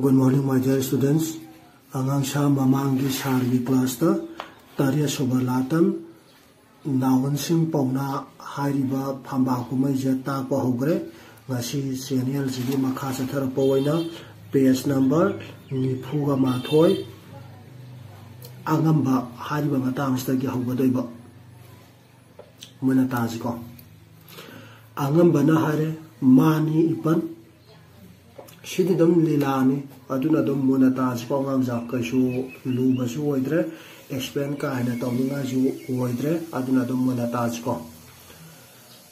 Good morning, my dear students. Angang sa mamanggi sargi class ta tariya soba sing pauna hariba phamba kumai je pa hogre ngasi senior jigi makha sa thar pawaina page number nifu ga ma thoi angamba hariba matang sta gi hogadoi ba muna taji ko angamba na hare mani ipan ka shu lu ba shu oidre explain ka hana to nga ju oidre aduna dom muna taji ko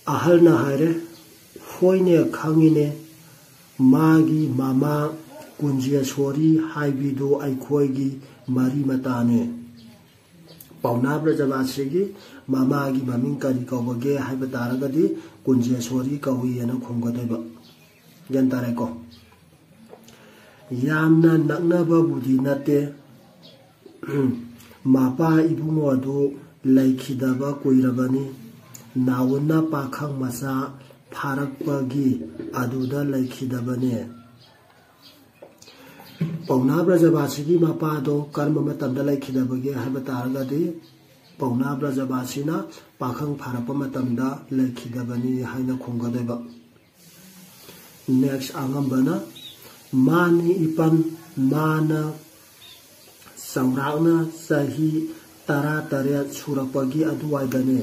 ahal na hare foine khangine magi mama kunjia sori haibido aikhoigi mari matane pauna brajabasigi ꯃꯃꯥꯒꯤ ꯃꯃꯤꯡ ꯀꯔꯤ ꯀꯧꯕꯒꯦ ꯍꯥꯏꯕ ꯇꯥꯔꯒꯗꯤ ꯀꯨꯟꯖꯦꯁꯣꯔꯤ ꯀꯧꯏ ꯍꯥꯏꯅ ꯈꯨꯝꯒꯗꯣꯏꯕ ꯒ꯭ꯌꯥꯟ ꯇꯥꯔꯦꯀꯣ ꯌꯥꯝꯅ ꯅꯛꯅꯕꯕꯨꯗꯤ ꯅꯠꯇꯦ ꯃꯄꯥ ꯏꯕꯨꯡꯉꯣ ꯑꯗꯨ ꯂꯩꯈꯤꯗꯕ ꯀꯨꯏꯔꯕꯅꯤ ꯅꯥꯎꯟꯅ ꯄꯥꯈꯪ ꯃꯆꯥ ꯐꯥꯔꯛꯄꯒꯤ ꯑꯗꯨꯗ ꯂꯩꯈꯤꯗꯕꯅꯦ ꯄꯧꯅꯥ ꯕ꯭ꯔꯖꯕꯥꯁꯤꯒꯤ ꯃꯄꯥꯗꯣ ꯀꯔꯝꯕ ꯃꯇꯝꯗ ꯂꯩꯈꯤꯗꯕꯒꯦ ꯍꯥꯏꯕ ꯇꯥꯔꯒꯗꯤ ꯄꯧꯅꯥ ꯕ꯭ꯔꯖꯕꯥꯁꯤꯅ ꯄꯥꯈꯪ ꯐꯥꯔꯛꯄ ꯃꯇꯝꯗ ꯂꯩꯈꯤꯗꯕꯅꯤ ꯍꯥꯏꯅ ꯈꯨꯝꯒꯗꯣꯏꯕ ꯅꯦꯛꯁ ꯑꯉꯝꯕꯅ ꯃꯥꯅꯤ ꯏꯄꯟ ꯃꯥꯅ ꯆꯥꯎꯔꯥꯛꯅ ꯆꯍꯤ ꯇꯔꯥ ꯇꯔꯦꯠ ꯁꯨꯔꯛꯄꯒꯤ ꯑꯗꯨꯋꯥꯏꯗꯅꯤ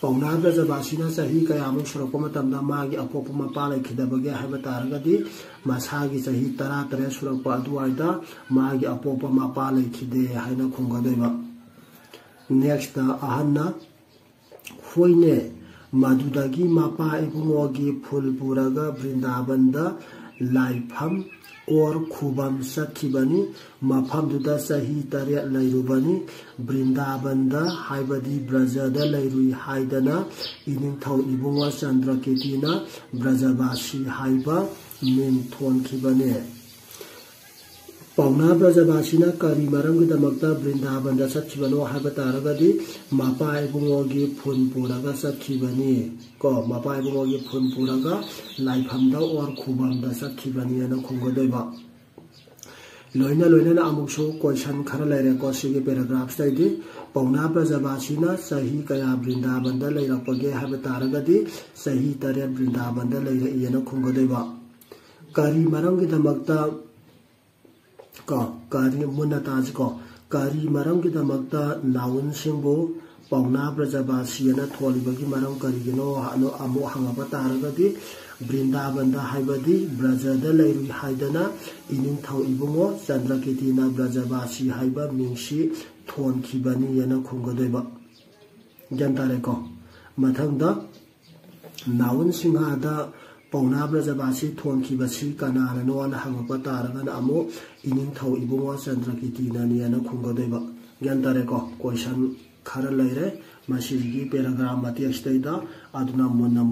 ꯄꯧꯅꯥ ꯕ꯭ꯔꯖꯕꯥꯁꯤꯅ ꯆꯍꯤ ꯀꯌꯥꯃꯨꯛ ꯁꯨꯔꯛꯄ ꯃꯇꯝꯗ ꯃꯥꯒꯤ ꯑꯄꯣꯛꯄ ꯃꯄꯥ ꯂꯩꯈꯤꯗꯕꯒꯦ ꯍꯥꯏꯕ ꯇꯥꯔꯒꯗꯤ ꯃꯁꯥꯒꯤ ꯆꯍꯤ ꯇꯔꯥ ꯇꯔꯦꯠ ꯁꯨꯔꯛꯄ ꯑꯗꯨꯋꯥꯏꯗ ꯃꯥꯒꯤ ꯑꯄꯣꯛꯄ ꯃꯄꯥ ꯂꯩꯈꯤꯗꯦ ꯍꯥꯏꯅ ꯈꯨꯝꯒꯗꯣꯏꯕ ꯅꯦꯛꯁꯇ ꯑꯍꯟꯅ ꯍꯣꯏꯅꯦ ꯃꯗꯨꯗꯒꯤ ꯃꯄꯥ ꯏꯕꯨꯡꯉꯣꯒꯤ ꯐꯨꯜ ꯄꯨꯔꯒ ꯕ꯭ꯔꯤꯟꯗꯥꯕꯟꯗ लाइफम और खुबम सखीबनी मफमदुदा सही तरह लैरुबनी वृंदावनद हाइबदी ब्रजद लैरुई हाइदना इनिंगथौ इबुंगा चंद्रकेटीना ब्रजवासी हाइबा मिंग थोनखीबने ꯄꯥꯎꯅꯥ ꯕ꯭ꯔꯖꯕꯥꯁꯤꯅ ꯀꯔꯤ ꯃꯔꯝꯒꯤꯗꯃꯛꯇ ꯕ꯭ꯔꯤꯟꯗꯥꯕꯟꯗ ꯆꯠꯈꯤꯕꯅꯣ ꯍꯥꯏꯕ ꯇꯥꯔꯒꯗꯤ ꯃꯄꯥ ꯏꯕꯨꯡꯉꯣꯒꯤ ꯐꯨꯟ ꯄꯨꯔꯒ ꯆꯠꯈꯤꯕꯅꯤ ꯀꯣ ꯃꯄꯥ ꯏꯕꯨꯡꯉꯣꯒꯤ ꯐꯨꯟ ꯄꯨꯔꯒ ꯂꯥꯏꯐꯝꯗ ꯑꯣꯔ ꯈꯨꯕꯝꯗ ꯆꯠꯈꯤꯕꯅꯤ ꯍꯥꯏꯅ ꯈꯨꯝꯒꯗꯣꯏꯕ ꯂꯣꯏꯅ ꯂꯣꯏꯅꯅ ꯑꯃꯨꯛꯁꯨ ꯀꯣꯏꯁꯟ ꯈꯔ ꯂꯩꯔꯦꯀꯣ ꯁꯤꯒꯤ ꯄꯦꯔꯥꯒ꯭ꯔꯥꯐꯁꯤꯗꯩꯗꯤ ꯄꯧꯅꯥ ꯕ꯭ꯔꯖꯕꯥꯁꯤꯅ ꯆꯍꯤ ꯀꯌꯥ ꯕ꯭ꯔꯤꯟꯗꯥꯕꯟꯗ ꯂꯩꯔꯛꯄꯒꯦ ꯍꯥꯏꯕ ꯇꯥꯔꯒꯗꯤ ꯆꯍꯤ ꯇꯔꯦꯠ ꯕ꯭ꯔꯤꯟꯗꯥꯕꯟꯗ ꯂꯩꯔꯛꯏꯅ ꯈꯨꯝꯒꯗꯣꯏꯕ ꯀꯔꯤ ꯃꯔꯝꯒꯤꯗꯃꯛꯇ ꯀꯣ ꯀꯔꯤ ꯃꯨꯟꯅ ꯇꯥꯁꯤꯀꯣ ꯀꯔꯤ ꯃꯔꯝꯒꯤꯗꯃꯛꯇ ꯅꯥꯎꯟꯁꯤꯡꯕꯨ ꯄꯥꯎꯅꯥ ꯕ꯭ꯔꯖꯕꯥꯁꯤꯑꯅ ꯊꯣꯜꯂꯤꯕꯒꯤ ꯃꯔꯝ ꯀꯔꯤꯒꯤꯅꯣ ꯑꯃꯨꯛ ꯍꯪꯉꯛꯄ ꯇꯥꯔꯒꯗꯤ ꯕ꯭ꯔꯤꯟꯗꯥꯕꯟꯗ ꯍꯥꯏꯕꯗꯤ ꯕ꯭ꯔꯖꯗ ꯂꯩꯔꯨꯏ ꯍꯥꯏꯗꯅ ꯏꯅꯤꯡꯊꯧ ꯏꯕꯨꯡꯉꯣ ꯆꯟꯗ꯭ꯔꯀꯤꯇꯤꯅ ꯕ꯭ꯔꯖꯕꯥꯁꯤ ꯍꯥꯏꯕ ꯃꯤꯡꯁꯤ ꯊꯣꯟꯈꯤꯕꯅꯤ ꯍꯥꯏꯅ ꯈꯨꯝꯒꯗꯣꯏꯕ ꯒ꯭ꯌꯥꯟ ꯇꯥꯔꯦꯀꯣ ꯃꯊꯪꯗ ꯅꯥꯎꯟ ꯁꯤꯡꯍꯥꯗ पौना ब्रजबासी थोंखीबसी कनानोन हंगप तारगन अमो इनिंगथौ इबुंगो चंद्रकीतीना नियन खुंगदोइब ज्ञान तारेको क्वेश्चन खर लैरे मसीगी पैराग्राफ मते स्टेदा अदुना मुन्ना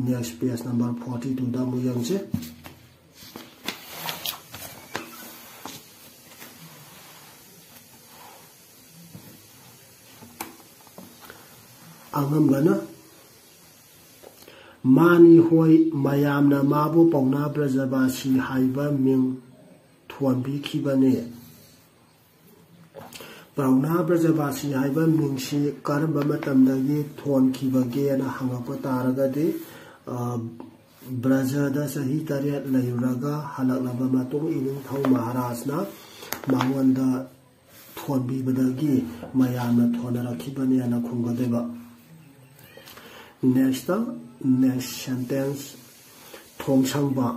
नेक्स्ट पेज नंबर 42 टूद मुयंगसे angam gana ꯃꯥꯅꯤ ꯍꯣꯏ ꯃꯌꯥꯝꯅ ꯃꯥꯕꯨ ꯄꯧꯅꯥ ꯕ꯭ꯔꯖꯕꯥꯁꯤ ꯍꯥꯏꯕ ꯃꯤꯡ ꯊꯣꯟꯕꯤꯈꯤꯕꯅꯤ ꯄꯧꯅꯥ ꯕ꯭ꯔꯖꯕꯥꯁꯤ ꯍꯥꯏꯕ ꯃꯤꯡꯁꯤ ꯀꯔꯝꯕ ꯃꯇꯝꯗꯒꯤ ꯊꯣꯟꯈꯤꯕꯒꯦꯅ ꯍꯪꯉꯛꯄ ꯇꯥꯔꯒꯗꯤ ꯕ꯭ꯔꯖꯗ ꯆꯍꯤ ꯇꯔꯦꯠ ꯂꯩꯔꯨꯔꯒ ꯍꯜꯂꯛꯂꯕ ꯃꯇꯨꯡ ꯏꯅꯤꯡꯊꯧ ꯃꯍꯥꯔꯥꯖꯅ ꯃꯉꯣꯟꯗ ꯊꯣꯟꯕꯤꯕꯗꯒꯤ ꯃꯌꯥꯝꯅ ꯊꯣꯟꯅꯔꯛꯈꯤꯕꯅꯦꯅ ꯈꯨꯝꯒꯗꯣꯏꯕ ꯅꯦꯛꯁꯇ next sentence ทงช่างบะ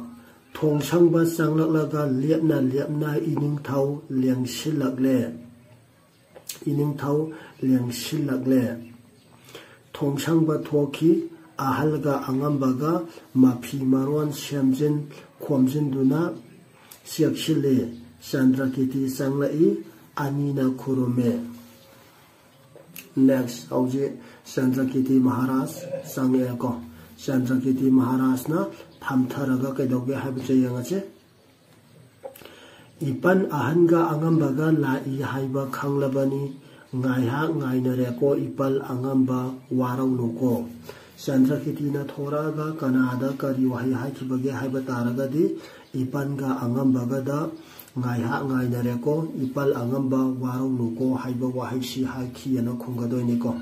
ทงช่างบะสังละละกันเลียบนาเลียบนาอินิงเทาเลียงชิลักเล่อินิงเทาเลียงชิลักเล่ทงช่างบะทวคีอาหาลกาอังอัมบะกามาพีมารวนเชมจินความจินดูนาเสียกชิเล่สันดรากิติสังละอีอานีนาคุรุเม next เอาเจสันดรากิติมหาราชสังเอลกอ ꯆꯟꯗ꯭ꯔꯀꯤꯇꯤ ꯃꯍꯥꯔꯥꯖꯅ ꯐꯝꯊꯔꯒ ꯀꯩꯗꯧꯒꯦ ꯍꯥꯏꯕꯁꯦ ꯌꯦꯡꯉꯁꯤ ꯏꯄꯟ ꯑꯍꯟꯒ ꯑꯉꯝꯕꯒ ꯂꯥꯛꯏ ꯍꯥꯏꯕ ꯈꯪꯂꯕꯅꯤ ꯉꯥꯏꯍꯥꯛ ꯉꯥꯏꯅꯔꯦꯀꯣ ꯏꯄꯜ ꯑꯉꯝꯕ ꯋꯥꯔꯧꯅꯨꯀꯣ ꯆꯟꯗ꯭ꯔꯀꯤꯇꯤꯅ ꯊꯣꯔꯛꯑꯒ ꯀꯅꯥꯗ ꯀꯔꯤ ꯋꯥꯍꯩ ꯍꯥꯏꯈꯤꯕꯒꯦ ꯍꯥꯏꯕ ꯇꯥꯔꯒꯗꯤ ꯏꯄꯟꯒ ꯑꯉꯝꯕꯒꯗ ꯉꯥꯏꯍꯥꯛ ꯉꯥꯏꯅꯔꯦꯀꯣ ꯏꯄꯜ ꯑꯉꯝꯕ ꯋꯥꯔꯧꯅꯨꯀꯣ ꯍꯥꯏꯕ ꯋꯥꯍꯩꯁꯤ ꯍꯥꯏꯈꯤꯑꯅ ꯈꯨꯝꯒꯗꯣꯏꯅꯤꯀꯣ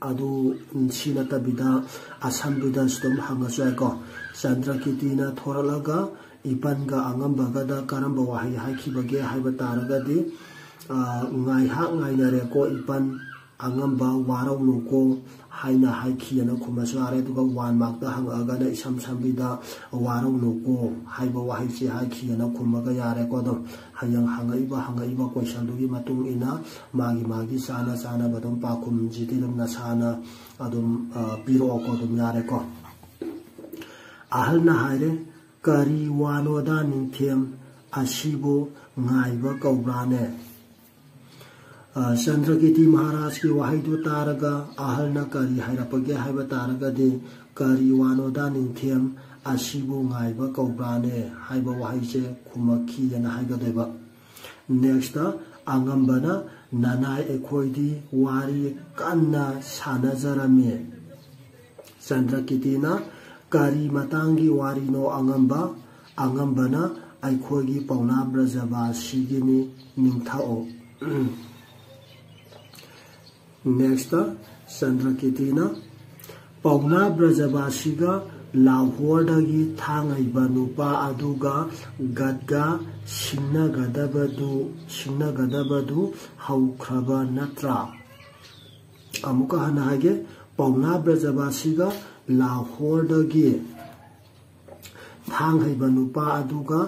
adu china ta bida asam bida stom hanga chwa ko sandra kiti na thora laga ipan ga angam baga da karam bawa wahi hai ki bage hai ba tar di ah, ngai ha ngai na ko ipan angam ba warau loko ꯍꯥꯏꯅ ꯍꯥꯏꯈꯤꯑꯅ ꯈꯨꯝꯕꯁꯨ ꯌꯥꯔꯦ ꯑꯗꯨꯒ one ꯃꯥꯔꯛꯇ ꯍꯪꯉꯛꯑꯒꯅ ꯏꯁꯝ ꯁꯝꯕꯤꯗ ꯋꯥꯔꯧꯅꯨꯀꯣ ꯍꯥꯏꯕ ꯋꯥꯍꯩꯁꯤ ꯍꯥꯏꯈꯤꯑꯅ ꯈꯨꯝꯃꯒ ꯌꯥꯔꯦꯀꯣ ꯑꯗꯨꯝ ꯍꯌꯦꯡ ꯍꯪꯉꯛꯏꯕ ꯍꯪꯉꯛꯏꯕ ꯀꯣꯏꯁꯟꯗꯨꯒꯤ ꯃꯇꯨꯡ ꯏꯟꯅ ꯃꯥꯒꯤ ꯃꯥꯒꯤ ꯆꯥꯅ ꯆꯥꯅꯕ ꯑꯗꯨꯝ ꯄꯥꯈꯨꯝꯁꯤꯗꯤ ꯑꯗꯨꯝ ꯅꯁꯥꯅ ꯑꯗꯨꯝ ꯄꯤꯔꯛꯑꯣꯀꯣ ꯑꯗꯨꯝ ꯌꯥꯔꯦꯀꯣ ꯑꯍꯜꯅ ꯍꯥꯏꯔꯦ ꯀꯔꯤ ꯋꯥꯅꯣꯗ ꯅꯤꯡꯊꯦꯝ ꯑꯁꯤꯕꯨ ꯉꯥꯏꯕ ꯀꯧꯕ꯭ꯔꯥꯅꯦ चंद्रगी महाराज की वहाईदो तारग आहल न करी, हैरपगे है तारगदे करी वानोदा निथेम आसीबु गायब कौब्राने हैब वहाईसे खुमखी यना हैगदेब नेक्स्ट आंगमबना नाई वारी कन्ना सानजरमे की करी मतांगी वारीनो आंगमबा आंगमबना अखोगी पौना ब्रजवासी निंगथाओ ꯅꯦꯛꯁꯇ ꯆꯟꯗ꯭ꯔꯀꯤꯇꯤꯅ ꯄꯥꯎꯅꯥ ꯕ꯭ꯔꯖꯕꯥꯁꯤꯒ ꯂꯥꯍꯣꯔꯗꯒꯤ ꯊꯥꯡꯉꯩꯕ ꯅꯨꯄꯥ ꯑꯗꯨꯒ ꯒꯠꯒ ꯁꯤꯡꯅꯒꯗꯕꯗꯨ ꯁꯤꯡꯅꯒꯗꯕꯗꯨ ꯍꯧꯈ꯭ꯔꯕ ꯅꯠꯇ꯭ꯔꯥ ꯑꯃꯨꯛꯀ ꯍꯟꯅ ꯍꯥꯏꯒꯦ ꯄꯥꯎꯅꯥ ꯕ꯭ꯔꯖꯕꯥꯁꯤꯒ ꯂꯥꯍꯣꯔꯗꯒꯤ ꯊꯥꯡꯍꯩꯕ ꯅꯨꯄꯥ ꯑꯗꯨꯒ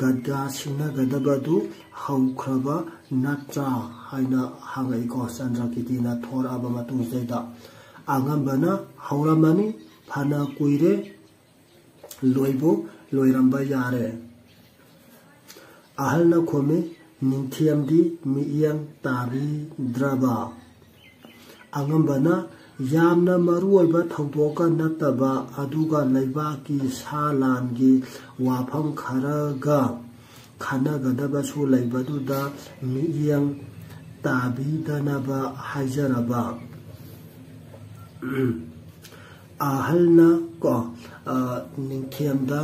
ꯒꯠꯒ ꯁꯤꯡꯅꯒꯗꯕꯗꯨ ꯍꯧꯈ꯭ꯔꯕ ꯅꯠꯇ꯭ꯔꯥ ꯍꯥꯏꯅ ꯍꯪꯉꯛꯏꯀꯣ ꯆꯟꯗ꯭ꯔꯀꯤꯇꯤꯅ ꯊꯣꯔꯛꯑꯕ ꯃꯇꯨꯡꯁꯤꯗꯩꯗ ꯑꯉꯝꯕꯅ ꯍꯧꯔꯝꯃꯅꯤ ꯐꯅ ꯀꯨꯏꯔꯦ ꯂꯣꯏꯕꯨ ꯂꯣꯏꯔꯝꯕ ꯌꯥꯔꯦ ꯑꯍꯜꯅ ꯈꯨꯝꯃꯤ ꯅꯤꯡꯊꯦꯝꯗꯤ ꯃꯤꯠꯌꯦꯡ ꯇꯥꯕꯤꯗ꯭ꯔꯕ ꯑꯉꯝꯕꯅ ꯌꯥꯝꯅ ꯃꯔꯨꯑꯣꯏꯕ ꯊꯧꯗꯣꯛꯀ ꯅꯠꯇꯕ ꯑꯗꯨꯒ ꯂꯩꯕꯥꯛꯀꯤ ꯁꯥ ꯂꯥꯟꯒꯤ ꯋꯥꯐꯝ ꯈꯔꯒ ꯈꯟꯅꯒꯗꯕꯁꯨ ꯂꯩꯕꯗꯨꯗ ꯃꯤꯠꯌꯦꯡ ꯇꯥꯕꯤꯗꯅꯕ ꯍꯥꯏꯖꯔꯕ ꯑꯍꯜꯅ ꯀꯣ ꯅꯤꯡꯊꯦꯝꯗ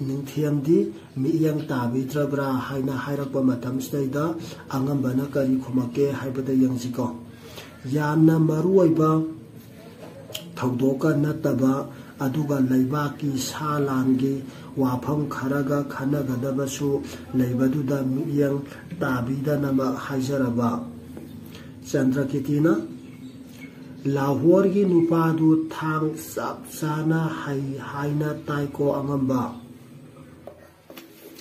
ꯅꯤꯡꯊꯦꯝꯗꯤ ꯃꯤꯠꯌꯦꯡ ꯇꯥꯕꯤꯗ꯭ꯔꯕ꯭ꯔꯥ ꯍꯥꯏꯅ ꯍꯥꯏꯔꯛꯄ ꯃꯇꯝꯁꯤꯗꯩꯗ ꯑꯉꯝꯕꯅ ꯀꯔꯤ ꯈꯨꯝꯃꯛꯀꯦ ꯍꯥꯏꯕꯗ ꯌꯦꯡꯁꯤꯀꯣ ꯌꯥꯝꯅ ꯃꯔꯨꯑꯣꯏꯕ ꯊꯧꯗꯣꯛꯀ ꯅꯠꯇꯕ ꯑꯗꯨꯒ ꯂꯩꯕꯥꯛꯀꯤ ꯁꯥ ꯂꯥꯟꯒꯤ ꯋꯥꯐꯝ ꯈꯔꯒ ꯈꯟꯅꯒꯗꯕꯁꯨ ꯂꯩꯕꯗꯨꯗ ꯃꯤꯠꯌꯦꯡ ꯇꯥꯕꯤꯗꯅꯕ ꯍꯥꯏꯖꯔꯕ ꯆꯟꯗ꯭ꯔꯀꯤꯇꯤꯅ ꯂꯥꯍꯣꯔꯒꯤ ꯅꯨꯄꯥꯗꯨ ꯊꯥꯡ ꯆꯞ ꯆꯥꯅ ꯍꯩ ꯍꯥꯏꯅ ꯇꯥꯏꯀꯣ ꯑꯉꯝꯕ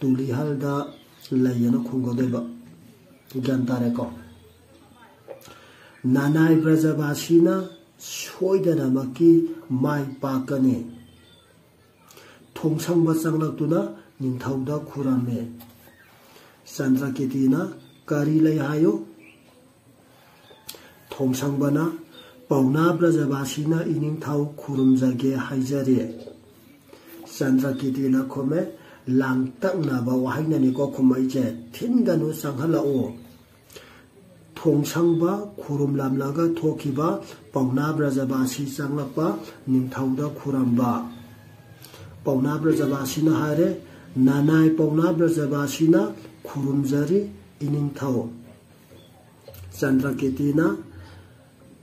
tungli hal da layana kungo deba gyan tare ko nanai brajabasi na shoida namaki mai pakane tongsang basang lakduna nintauda kurame sandra kitina kari layayo tongsang bana Pauna braza basina ining tau kurumzage haijare sandra kitina kome 랑딱나바 와이나니고 고마이제 틴가누 상할라오 통상바 구름람라가 토키바 뻥나브라자바 시상락바 닌타우다 구람바 뻥나브라자바시나 하레 나나이 뻥나브라자바시나 구름자리 이닝타오 찬드라케티나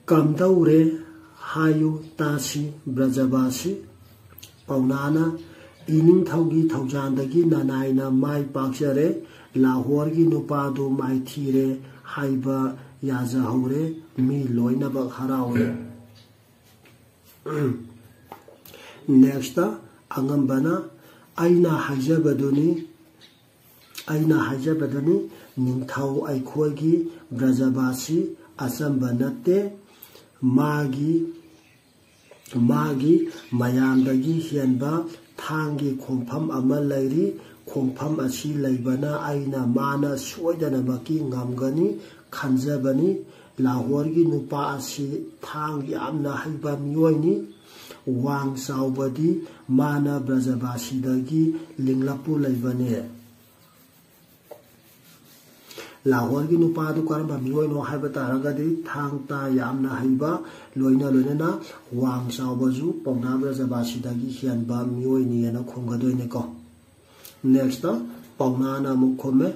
감다우레 하유 따시 브라자바시 뻥나나 ꯏꯅꯤꯡꯊꯧꯒꯤ ꯊꯧꯖꯥꯟꯗꯒꯤ ꯅꯅꯥꯏꯅ ꯃꯥꯏ ꯄꯥꯛꯆꯔꯦ ꯂꯥꯍꯣꯔꯒꯤ ꯅꯨꯄꯥꯗꯨ ꯃꯥꯏꯊꯤꯔꯦ ꯍꯥꯏꯕ ꯌꯥꯖꯍꯧꯔꯦ ꯃꯤ ꯂꯣꯏꯅꯃꯛ ꯍꯔꯥꯎꯔꯦ next ꯑꯉꯝꯕꯅ ꯑꯩꯅ ꯍꯥꯏꯖꯕꯗꯨꯅꯤ ꯑꯩꯅ ꯍꯥꯏꯖꯕꯗꯨꯅꯤ ꯅꯤꯡꯊꯧ ꯑꯩꯈꯣꯏꯒꯤ ꯕ꯭ꯔꯖꯕꯥꯁꯤ ꯑꯆꯝꯕ ꯅꯠꯇꯦ ꯃꯥꯒꯤ ꯃꯥꯒꯤ ꯃꯌꯥꯝꯗꯒꯤ ꯍꯦꯟꯕ ꯊꯥꯡꯒꯤ ꯈꯣꯡꯐꯝ ꯑꯃ ꯂꯩꯔꯤ ꯈꯣꯡꯐꯝ ꯑꯁꯤ ꯂꯩꯕꯅ ꯑꯩꯅ ꯃꯥꯅ ꯁꯣꯏꯗꯅꯃꯛꯀꯤ ꯉꯝꯒꯅꯤ ꯈꯟꯖꯕꯅꯤ ꯂꯥꯍꯣꯔꯒꯤ ꯅꯨꯄꯥ ꯑꯁꯤ ꯊꯥꯡ ꯌꯥꯝꯅ ꯍꯩꯕ ꯃꯤꯑꯣꯏꯅꯤ ꯋꯥꯡ ꯆꯥꯎꯕꯗꯤ ꯃꯥꯅ ꯕ꯭ꯔꯖꯕꯥꯁꯤꯗꯒꯤ ꯂꯤꯡꯂꯞꯄꯨ ꯂꯩꯕꯅꯤ लाहौरगी नुपादु करम मिओनो हाइब तारगदि थांगता यामना हाइबा लोइना लोइना वाम सावबजु पोंगनाम रजबा सिदागी हियनबा मिओइनि याना खोंगदोइने को नेक्स्ट पोंगनाना मुखोमे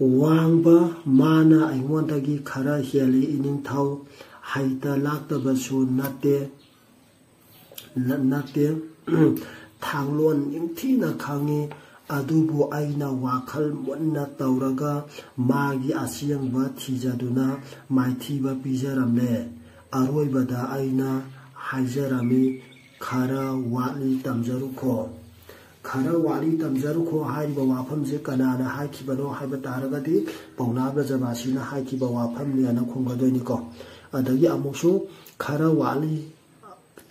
वांगबा माना आइगोनदगी खरा हेली इनिंग थाउ हाइता लाक्तबसु नते नते थांगलोन इंथीना खांगी ꯑꯗꯨꯕꯨ ꯑꯩꯅ ꯋꯥꯈꯜ ꯃꯨꯟꯅ ꯇꯧꯔꯒ ꯃꯥꯒꯤ ꯑꯁꯦꯡꯕ ꯊꯤꯖꯗꯨꯅ ꯃꯥꯏꯊꯤꯕ ꯄꯤꯖꯔꯝꯂꯦ ꯑꯔꯣꯏꯕꯗ ꯑꯩꯅ ꯍꯥꯏꯖꯔꯝꯃꯤ ꯈꯔ ꯋꯥꯠꯂꯤ ꯇꯝꯖꯔꯨꯈꯣ ꯈꯔ ꯋꯥꯠꯂꯤ ꯇꯝꯖꯔꯨꯈꯣ ꯍꯥꯏꯔꯤꯕ ꯋꯥꯐꯝꯁꯦ ꯀꯅꯥꯅ ꯍꯥꯏꯈꯤꯕꯅꯣ ꯍꯥꯏꯕ ꯇꯥꯔꯒꯗꯤ ꯄꯧꯅꯥ ꯕ꯭ꯔꯖꯕꯥꯁꯤꯅ ꯍꯥꯏꯈꯤꯕ ꯋꯥꯐꯝꯅꯦꯅ ꯈꯨꯝꯒꯗꯣꯏꯅꯤꯀꯣ ꯑꯗꯒꯤ ꯑꯃꯨꯛꯁꯨ ꯈꯔ ꯋꯥꯠꯂꯤ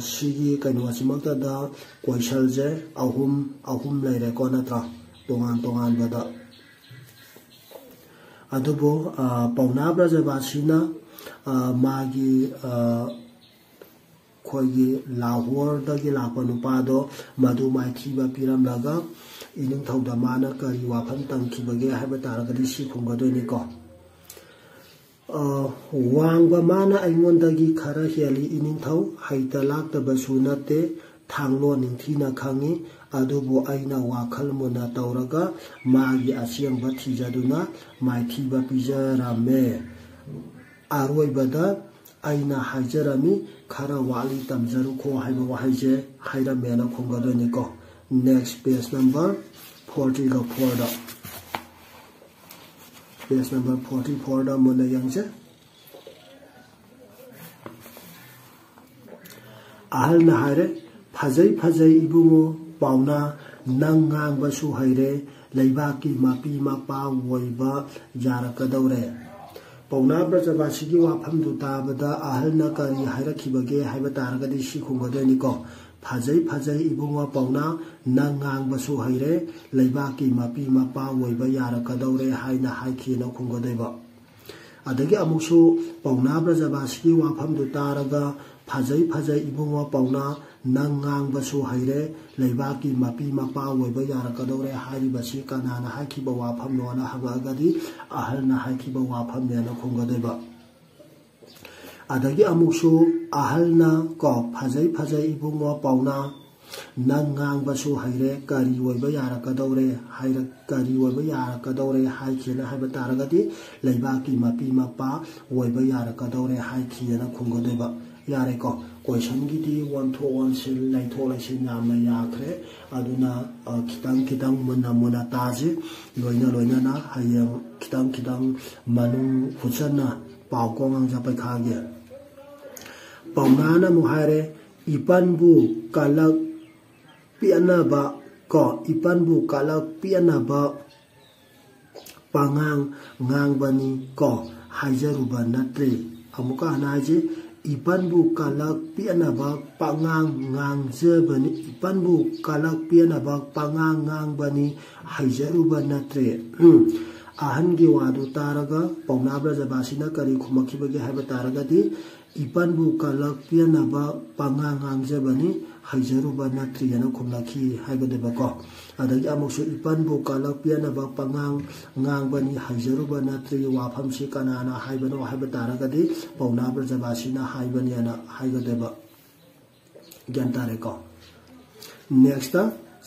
ꯁꯤꯒꯤ ꯀꯩꯅꯣꯁꯤꯃꯛꯇꯗ ꯀꯣꯏꯁꯜꯁꯦ ꯑꯍꯨꯝ ꯑꯍꯨꯝ ꯂꯩꯔꯦꯀꯣ ꯅꯠꯇ꯭ꯔꯥ ꯇꯣꯉꯥꯟ ꯇꯣꯉꯥꯟꯕꯗ ꯑꯗꯨꯕꯨ ꯄꯧꯅꯥ ꯕ꯭ꯔꯖꯕꯥꯁꯤꯅ ꯃꯥꯒꯤ ꯑꯩꯈꯣꯏꯒꯤ ꯂꯥꯍꯣꯔꯗꯒꯤ ꯂꯥꯛꯄ ꯅꯨꯄꯥꯗꯣ ꯃꯗꯨ ꯃꯥꯏꯊꯤꯕ ꯄꯤꯔꯝꯂꯒ ꯏꯅꯤꯡꯊꯧꯗ ꯃꯥꯅ ꯀꯔꯤ ꯋꯥꯐꯝ ꯇꯝꯈꯤꯕꯒꯦ ꯍꯥꯏꯕ ꯇꯥꯔꯒꯗꯤ ꯁꯤ ꯈꯨꯝꯒꯗꯣꯏꯅꯤꯀꯣ ꯋꯥꯡꯕ ꯃꯥꯅ ꯑꯩꯉꯣꯟꯗꯒꯤ ꯈꯔ ꯍꯦꯜꯂꯤ ꯏꯅꯤꯡꯊꯧ ꯍꯩꯇ ꯂꯥꯛꯇꯕꯁꯨ ꯅꯠꯇꯦ ꯊꯥꯡꯂꯣꯟ ꯅꯤꯡꯊꯤꯅ ꯈꯪꯉꯤ ꯑꯗꯨꯕꯨ ꯑꯩꯅ ꯋꯥꯈꯜ ꯃꯨꯟꯅ ꯇꯧꯔꯒ ꯃꯥꯒꯤ ꯑꯁꯦꯡꯕ ꯊꯤꯖꯗꯨꯅ ꯃꯥꯏꯊꯤꯕ ꯄꯤꯖꯔꯝꯃꯦ ꯑꯔꯣꯏꯕꯗ ꯑꯩꯅ ꯍꯥꯏꯖꯔꯝꯃꯤ ꯈꯔ ꯋꯥꯠꯂꯤ ꯇꯝꯖꯔꯨꯈꯣ ꯍꯥꯏꯕ ꯋꯥꯍꯩꯁꯦ ꯍꯥꯏꯔꯝꯃꯦꯅ ꯈꯨꯝꯒꯗꯣꯏꯅꯤꯀꯣ ꯅꯦꯛꯁ ꯄꯦꯖ ꯅꯝꯕꯔ ꯐꯣꯔꯇꯤꯒ ꯐꯣꯔꯗ Page number 44 da mula yangse. Ahal na haire phazai phazai ibumo pauna nang ngang ba su haire leiba ki mapi mapa woiba jara kadawre. Pauna brajabasi ki wafam du tabada ahal na kari haire kibage haiba taragadi shi khungadani ko. ꯐꯖꯩ ꯐꯖꯩ ꯏꯕꯨꯡꯉꯣ ꯄꯧꯅꯥ ꯅꯪ ꯉꯥꯡꯕꯁꯨ ꯍꯩꯔꯦ ꯂꯩꯕꯥꯛꯀꯤ ꯃꯄꯤ ꯃꯄꯥ ꯑꯣꯏꯕ ꯌꯥꯔꯛꯀꯗꯧꯔꯦ ꯍꯥꯏꯅ ꯍꯥꯏꯈꯤꯅ ꯈꯨꯝꯒꯗꯣꯏꯕ ꯑꯗꯒꯤ ꯑꯃꯨꯛꯁꯨ ꯄꯧꯅꯥ ꯕ꯭ꯔꯖꯕꯥꯁꯤꯒꯤ ꯋꯥꯐꯝꯗꯨ ꯇꯥꯔꯒ ꯐꯖꯩ ꯐꯖꯩ ꯏꯕꯨꯡꯉꯣ ꯄꯧꯅꯥ ꯅꯪ ꯉꯥꯡꯕꯁꯨ ꯍꯩꯔꯦ ꯂꯩꯕꯥꯛꯀꯤ ꯃꯄꯤ ꯃꯄꯥ ꯑꯣꯏꯕ ꯌꯥꯔꯛꯀꯗꯧꯔꯦ ꯍꯥꯏꯔꯤꯕꯁꯤ ꯀꯅꯥꯅ ꯍꯥꯏꯈꯤꯕ ꯋꯥꯐꯝꯅꯣꯅ ꯍꯪꯉꯛꯑꯒꯗꯤ ꯑꯍꯜꯅ ꯍꯥꯏꯈꯤꯕ ꯋꯥꯐꯝꯅꯦꯅ ꯈꯨꯝꯒꯗꯣꯏꯕ ꯑꯗꯒꯤ ꯑꯃꯨꯛꯁꯨ ꯑꯍꯜꯅ ꯀꯣ ꯐꯖꯩ ꯐꯖꯩ ꯏꯕꯨꯡꯉꯣ ꯄꯧꯅꯥ ꯅꯪ ꯉꯥꯡꯕꯁꯨ ꯍꯩꯔꯦ ꯀꯔꯤ ꯑꯣꯏꯕ ꯌꯥꯔꯛꯀꯗꯧꯔꯦ ꯍꯥꯏꯔꯛ ꯀꯔꯤ ꯑꯣꯏꯕ ꯌꯥꯔꯛꯀꯗꯧꯔꯦ ꯍꯥꯏꯈꯤꯅ ꯍꯥꯏꯕ ꯇꯥꯔꯒꯗꯤ ꯂꯩꯕꯥꯛꯀꯤ ꯃꯄꯤ ꯃꯄꯥ ꯑꯣꯏꯕ ꯌꯥꯔꯛꯀꯗꯧꯔꯦ ꯍꯥꯏꯈꯤꯅ ꯈꯨꯝꯒꯗꯣꯏꯕ ꯌꯥꯔꯦꯀꯣ ꯀꯣꯏꯁꯟꯒꯤꯗꯤ ꯑꯣꯟꯊꯣꯛ ꯑꯣꯟꯁꯤꯟ ꯂꯩꯊꯣꯛ ꯂꯩꯁꯤꯟ ꯌꯥꯝꯅ ꯌꯥꯈ꯭ꯔꯦ ꯑꯗꯨꯅ ꯈꯤꯇꯪ ꯈꯤꯇꯪ ꯃꯨꯟꯅ ꯃꯨꯟꯅ ꯇꯥꯁꯤ ꯂꯣꯏꯅ ꯂꯣꯏꯅꯅ ꯍꯌꯦꯡ ꯈꯤꯇꯪ ꯈꯤꯇꯪ ꯃꯅꯨꯡ ꯍꯨꯠꯆꯟꯅ ꯄꯥꯎ ꯀꯣ ꯉꯥꯡꯖ ꯄꯩꯈꯥꯒꯤ ꯄꯧꯅꯥꯅ ꯑꯃꯨꯛ ꯍꯥꯏꯔꯦ ꯏꯄꯟꯕꯨ ꯀꯂꯛ ꯄꯤꯑꯅꯕ ꯀꯣ ꯏꯄꯟꯕꯨ ꯀꯂꯛ ꯄꯤꯑꯅꯕ ꯄꯉꯥꯡ ꯉꯥꯡꯕꯅꯤ ꯀꯣ ꯍꯥꯏꯖꯔꯨꯕ ꯅꯠꯇ꯭ꯔꯦ ꯑꯃꯨꯛꯀ ꯍꯟꯅ ꯍꯥꯏꯁꯤ ꯏꯄꯟꯕꯨ ꯀꯂꯛ ꯄꯤꯑꯅꯕ ꯄꯉꯥꯡ ꯉꯥꯡꯖꯕꯅꯤ ꯏꯄꯟꯕꯨ ꯀꯂꯛ ꯄꯤꯑꯅꯕ ꯄꯉꯥꯡ ꯉꯥꯡꯕꯅꯤ ꯍꯩꯖꯔꯨꯕ ꯅꯠꯇ꯭ꯔꯦ ꯑꯍꯟꯒꯤ ꯋꯥꯗꯨ ꯇꯥꯔꯒ ꯄꯧꯅꯥ ꯕ꯭ꯔꯖꯕꯥꯁꯤꯅ ꯀꯔꯤ ꯈꯨꯝꯃꯛꯈꯤꯕꯒꯦ ꯍꯥꯏꯕ ꯇꯥꯔꯒꯗꯤ इपानबू कालाब पांगाजी हईजरब नात्रीजना है इपानबू कालाब पांगी हईजरब नात्री वाफम से कनाबी पौना प्रजाबीब ज्ञान तारेको नेक्स्ट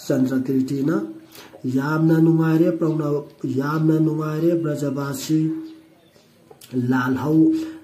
चंद्रकृतिनाइरे प्रौना नुमाइरे ब्रजवासी लाल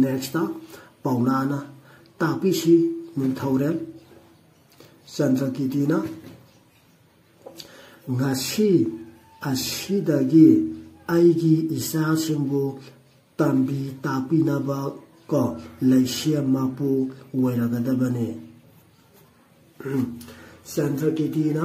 ꯅꯦꯛꯁꯇ ꯄꯧꯅꯥꯅ ꯇꯥꯛꯄꯤꯁꯤ ꯅꯤꯡꯊꯧꯔꯦꯜ ꯆꯟꯗ꯭ꯔꯀꯤꯇꯤꯅ ꯉꯁꯤ ꯑꯁꯤꯗꯒꯤ ꯑꯩꯒꯤ ꯏꯆꯥꯁꯤꯡꯕꯨ ꯇꯝꯕꯤ ꯇꯥꯛꯄꯤꯅꯕ ꯀꯣ ꯂꯩꯁꯦꯝ ꯃꯄꯨ ꯑꯣꯏꯔꯒꯗꯕꯅꯤ ꯆꯟꯗ꯭ꯔꯀꯤꯇꯤꯅ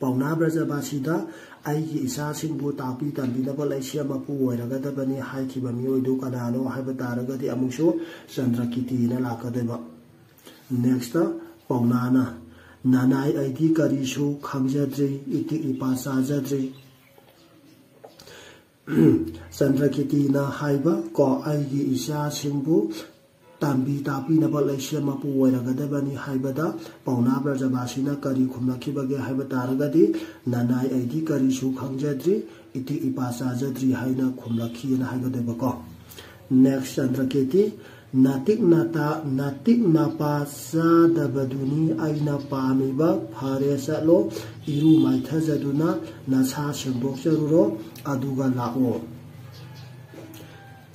ꯄꯧꯅꯥ ꯕ꯭ꯔꯖꯕꯥꯁꯤꯗ ꯑꯩꯒꯤ ꯏꯆꯥꯁꯤꯡꯕꯨ ꯇꯥꯛꯄꯤ ꯇꯝꯕꯤꯅꯕ ꯂꯩꯁꯦꯝ ꯃꯄꯨ ꯑꯣꯏꯔꯒꯗꯕꯅꯤ ꯍꯥꯏꯈꯤꯕ ꯃꯤꯑꯣꯏꯗꯨ ꯀꯅꯥꯅꯣ ꯍꯥꯏꯕ ꯇꯥꯔꯒꯗꯤ ꯑꯃꯨꯛꯁꯨ ꯆꯟꯗ꯭ꯔꯀꯤꯇꯤꯅ ꯂꯥꯛꯀꯗꯣꯏꯕ ꯅꯦꯛꯁꯇ ꯄꯧꯅꯥꯅ ꯅꯅꯥꯏ ꯑꯩꯗꯤ ꯀꯔꯤꯁꯨ ꯈꯪꯖꯗ꯭ꯔꯤ ꯏꯇꯤꯛ ꯏꯄꯥ ꯆꯥꯖꯗ꯭ꯔꯤ ꯆꯟꯗ꯭ꯔꯀꯤꯇꯤꯅ ꯍꯥꯏꯕ ꯀꯣ ꯑꯩꯒꯤ ꯏꯆꯥꯁꯤꯡꯕꯨ ꯇꯝꯕꯤ ꯇꯥꯛꯄꯤꯅꯕ ꯂꯩꯁꯦꯝ ꯃꯄꯨ ꯑꯣꯏꯔꯒꯗꯕꯅꯤ ꯍꯥꯏꯕꯗ ꯄꯧꯅꯥ ꯕ꯭ꯔꯖꯕꯥꯁꯤꯅ ꯀꯔꯤ ꯈꯨꯝꯂꯛꯈꯤꯕꯒꯦ ꯍꯥꯏꯕ ꯇꯥꯔꯒꯗꯤ ꯅꯅꯥꯏ ꯑꯩꯗꯤ ꯀꯔꯤꯁꯨ ꯈꯪꯖꯗ꯭ꯔꯤ ꯏꯇꯤꯛ ꯏꯄꯥ ꯆꯥꯖꯗ꯭ꯔꯤ ꯍꯥꯏꯅ ꯈꯨꯝꯂꯛꯈꯤꯑꯅ ꯍꯥꯏꯒꯗꯣꯏꯕꯀꯣ ꯅꯦꯛꯁ ꯆꯟꯗ꯭ꯔꯀꯤꯇꯤ ꯅꯥꯇꯤꯛ ꯅꯥꯇꯥ ꯅꯥꯇꯤꯛ ꯅꯥꯄꯥ ꯆꯥꯗꯕꯗꯨꯅꯤ ꯑꯩꯅ ꯄꯥꯝꯃꯤꯕ ꯐꯔꯦ ꯆꯠꯂꯣ ꯏꯔꯨ ꯃꯥꯏꯊꯖꯗꯨꯅ ꯅꯁꯥ ꯁꯦꯡꯗꯣꯛꯆꯔꯨꯔꯣ ꯑꯗꯨꯒ ꯂꯥꯛꯑꯣ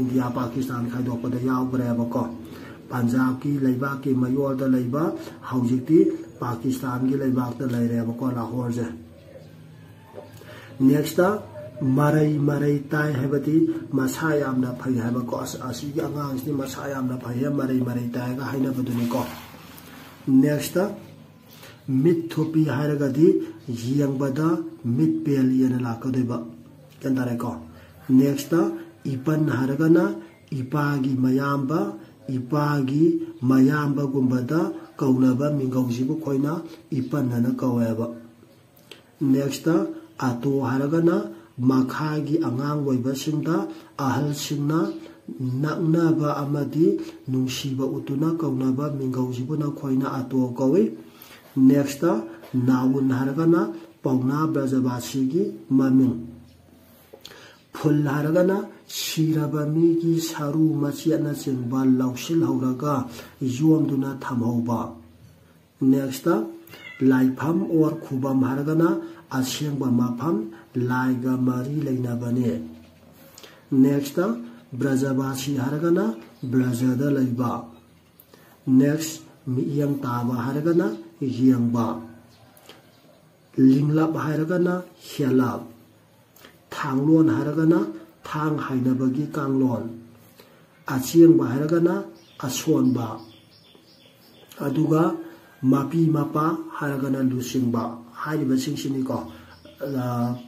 ꯏꯟꯗꯤꯌꯥ ꯄꯥꯀꯤꯁꯇꯥꯟ ꯈꯥꯏꯗꯣꯛꯄꯗ ꯌꯥꯎꯈ꯭ꯔꯦꯕꯀꯣ ꯄꯟꯖꯥꯕꯀꯤ ꯂꯩꯕꯥꯛꯀꯤ ꯃꯌꯣꯜꯗ ꯂꯩꯕ ꯍꯧꯖꯤꯛꯇꯤ ꯄꯥꯀꯤꯁꯇꯥꯟꯒꯤ ꯂꯩꯕꯥꯛꯇ ꯂꯩꯔꯦꯕꯀꯣ ꯂꯥꯍꯣꯔꯁꯦ ꯅꯦꯛꯁꯇ ꯃꯔꯩ ꯃꯔꯩ ꯇꯥꯏ ꯍꯥꯏꯕꯗꯤ ꯃꯁꯥ ꯌꯥꯝꯅ ꯐꯩ ꯍꯥꯏꯕꯀꯣ ꯑꯁꯤꯒꯤ ꯑꯉꯥꯡꯁꯤꯗꯤ ꯃꯁꯥ ꯌꯥꯝꯅ ꯐꯩꯌꯦ ꯃꯔꯩ ꯃꯔꯩ ꯇꯥꯏꯒ ꯍꯥꯏꯅꯕꯗꯨꯅꯤꯀꯣ ꯅꯦꯛꯁꯇ ꯃꯤꯠ ꯊꯨꯞꯄꯤ ꯍꯥꯏꯔꯒꯗꯤ ꯌꯦꯡꯕꯗ ꯃꯤꯠ ꯄꯦꯜꯂꯤꯑꯅ ꯂꯥꯛꯀꯗꯣꯏꯕ ꯒ꯭ꯌꯥꯟ ꯇꯥꯔꯦꯀꯣ ꯅꯦꯛꯁꯇ ꯏꯄꯟ ꯍꯥꯏꯔꯒꯅ ꯏꯄꯥꯒꯤ ꯃꯌꯥꯝꯕ ꯏꯄꯥꯒꯤ ꯃꯌꯥꯝꯕꯒꯨꯝꯕꯗ ꯀꯧꯅꯕ ꯃꯤꯡꯒꯧꯁꯤꯕꯨ ꯑꯩꯈꯣꯏꯅ ꯏꯄꯟ ꯍꯥꯏꯅ ꯀꯧꯋꯦꯕ ꯅꯦꯛꯁꯇ ꯑꯇꯣ ꯍꯥꯏꯔꯒꯅ ꯃꯈꯥꯒꯤ ꯑꯉꯥꯡ ꯑꯣꯏꯕꯁꯤꯡꯗ ꯑꯍꯜꯁꯤꯡꯅ ꯅꯛꯅꯕ ꯑꯃꯗꯤ ꯅꯨꯡꯁꯤꯕ ꯎꯠꯇꯨꯅ ꯀꯧꯅꯕ ꯃꯤꯡꯒꯧꯁꯤꯕꯨ ꯑꯩꯈꯣꯏꯅ ꯑꯇꯣ ꯀꯧꯏ ꯅꯦꯛꯁꯇ ꯅꯥꯎꯟ ꯍꯥꯏꯔꯒꯅ ꯄꯧꯅꯥ ꯕ꯭ꯔꯖꯕꯥꯁꯤꯒꯤ ꯃꯃꯤꯡ ꯐꯨꯜ ꯍꯥꯏꯔꯒꯅ ꯁꯤꯔꯕ ꯃꯤꯒꯤ ꯁꯔꯨ ꯃꯆꯦꯠꯅꯆꯤꯡꯕ ꯂꯧꯁꯤꯜꯍꯧꯔꯒ ꯌꯣꯝꯗꯨꯅ ꯊꯝꯍꯧꯕ ꯅꯦꯛꯁꯇ ꯂꯥꯏꯐꯝ ꯑꯣꯔ ꯈꯨꯕꯝ ꯍꯥꯏꯔꯒꯅ ꯑꯁꯦꯡꯕ ꯃꯐꯝ ꯂꯥꯏꯒ ꯃꯔꯤ ꯂꯩꯅꯕꯅꯤ ꯅꯦꯛꯁꯇ ꯕ꯭ꯔꯖꯕꯥꯁꯤ ꯍꯥꯏꯔꯒꯅ ꯕ꯭ꯔꯖꯗ ꯂꯩꯕ ꯅꯦꯛꯁ ꯃꯤꯠꯌꯦꯡ ꯇꯥꯕ ꯍꯥꯏꯔꯒꯅ ꯌꯦꯡꯕ ꯂꯤꯡꯂꯞ ꯍꯥꯏꯔꯒꯅ ꯍꯦꯂꯞ ꯊꯥꯡꯂꯣꯟ ꯍꯥꯏꯔꯒꯅ thang hainabagi kanglon achiangba hairagana asonba aduga mapi mapa haragana lusingba hairiba singsini ko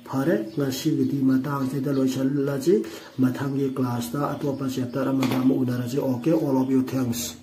fare ngasigidi matang sida loisalasi mathangi class ta atopa chapter amada mo unaraji okay all of you thanks